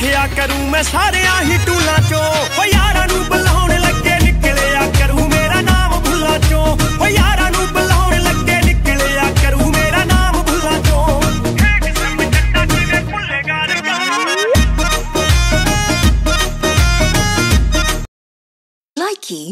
ਦਿਖਿਆ ਕਰੂੰ ਮੈਂ ਸਾਰਿਆਂ ਹੀ ਟੂਲਾਂ ਚੋਂ ਓ ਯਾਰਾਂ ਨੂੰ ਬੁਲਾਉਣ ਲੱਗੇ ਨਿਕਲਿਆ ਕਰੂੰ ਮੇਰਾ ਨਾਮ ਭੁੱਲਾਂ ਚੋਂ ਓ ਯਾਰਾਂ ਨੂੰ ਬੁਲਾਉਣ ਲੱਗੇ ਨਿਕਲਿਆ ਕਰੂੰ ਮੇਰਾ ਨਾਮ ਭੁੱਲਾਂ ਚੋਂ ਇੱਕ ਸਮਝਦਾ ਕਿਵੇਂ ਭੁੱਲੇਗਾ ਰਗਾ Likey